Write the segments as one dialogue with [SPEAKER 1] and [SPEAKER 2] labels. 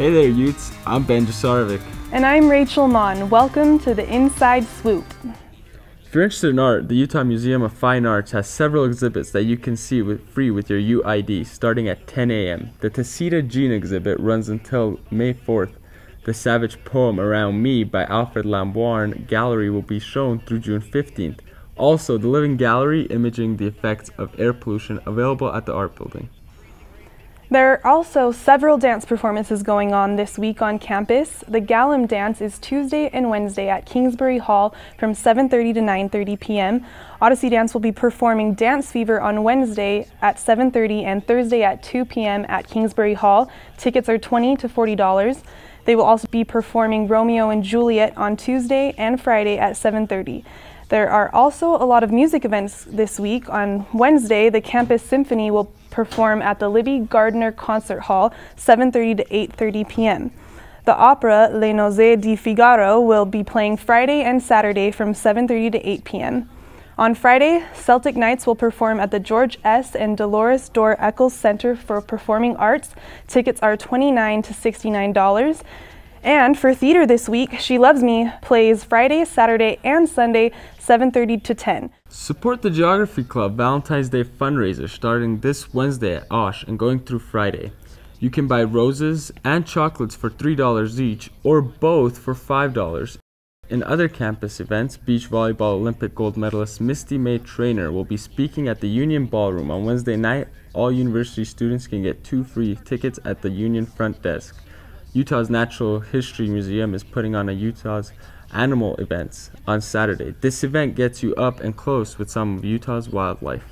[SPEAKER 1] Hey there, Utes. I'm Ben Jasarevic.
[SPEAKER 2] And I'm Rachel Maughan. Welcome to the Inside Swoop.
[SPEAKER 1] If you're interested in art, the Utah Museum of Fine Arts has several exhibits that you can see with, free with your UID starting at 10 a.m. The Tacita Dean exhibit runs until May 4th. The Savage poem Around Me by Alfred Lambourne gallery will be shown through June 15th. Also, the Living Gallery imaging the effects of air pollution available at the art building.
[SPEAKER 2] There are also several dance performances going on this week on campus. The Gallim Dance is Tuesday and Wednesday at Kingsbury Hall from 7.30 to 9.30 p.m. Odyssey Dance will be performing Dance Fever on Wednesday at 7.30 and Thursday at 2 p.m. at Kingsbury Hall. Tickets are 20 to $40. They will also be performing Romeo and Juliet on Tuesday and Friday at 7.30. There are also a lot of music events this week. On Wednesday, the Campus Symphony will perform at the Libby Gardner Concert Hall, 7.30 to 8.30 p.m. The opera Les Nozze di Figaro will be playing Friday and Saturday from 7.30 to 8 p.m. On Friday, Celtic Knights will perform at the George S. and Dolores Doré Eccles Center for Performing Arts. Tickets are 29 to $69. And for theater this week, She Loves Me plays Friday, Saturday, and Sunday, 7.30 to 10.
[SPEAKER 1] Support the Geography Club Valentine's Day fundraiser starting this Wednesday at Osh and going through Friday. You can buy roses and chocolates for $3 each or both for $5. In other campus events, beach volleyball Olympic gold medalist Misty May-Treanor will be speaking at the Union Ballroom on Wednesday night. All university students can get two free tickets at the Union front desk. Utah's Natural History Museum is putting on a Utah's animal events on Saturday. This event gets you up and close with some of Utah's wildlife.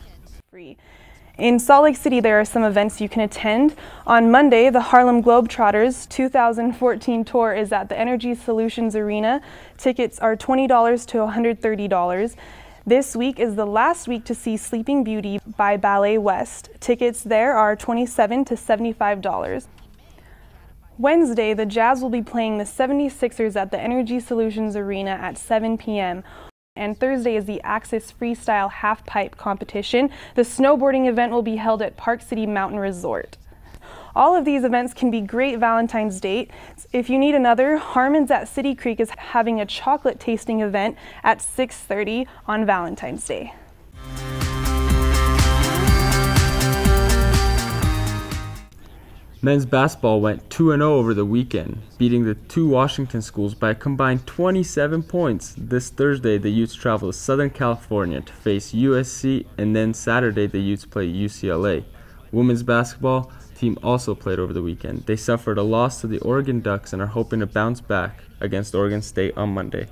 [SPEAKER 2] In Salt Lake City, there are some events you can attend. On Monday, the Harlem Globetrotters 2014 tour is at the Energy Solutions Arena. Tickets are $20 to $130. This week is the last week to see Sleeping Beauty by Ballet West. Tickets there are 27 to $75. Wednesday, the Jazz will be playing the 76ers at the Energy Solutions Arena at 7 p.m. And Thursday is the Axis Freestyle Half Pipe competition. The snowboarding event will be held at Park City Mountain Resort. All of these events can be great Valentine's dates. If you need another, Harmon's at City Creek is having a chocolate tasting event at 6.30 on Valentine's Day.
[SPEAKER 1] Men's basketball went 2 0 over the weekend, beating the two Washington schools by a combined 27 points. This Thursday, the Utes travel to Southern California to face USC, and then Saturday, the Utes play UCLA. Women's basketball team also played over the weekend. They suffered a loss to the Oregon Ducks and are hoping to bounce back against Oregon State on Monday.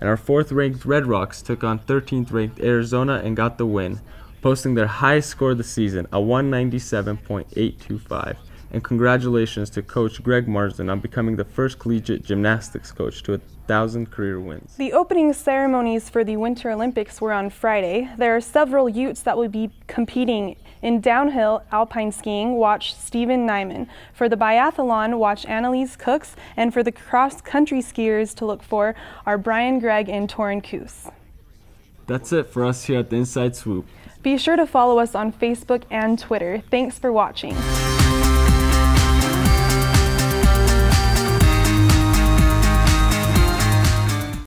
[SPEAKER 1] And our fourth ranked Red Rocks took on 13th ranked Arizona and got the win, posting their highest score of the season, a 197.825 and congratulations to Coach Greg Marsden on becoming the first collegiate gymnastics coach to a thousand career wins.
[SPEAKER 2] The opening ceremonies for the Winter Olympics were on Friday. There are several Utes that will be competing in downhill alpine skiing, watch Steven Nyman. For the biathlon, watch Annelies Cooks. And for the cross-country skiers to look for are Brian Gregg and Torin Koos.
[SPEAKER 1] That's it for us here at the Inside Swoop.
[SPEAKER 2] Be sure to follow us on Facebook and Twitter. Thanks for watching.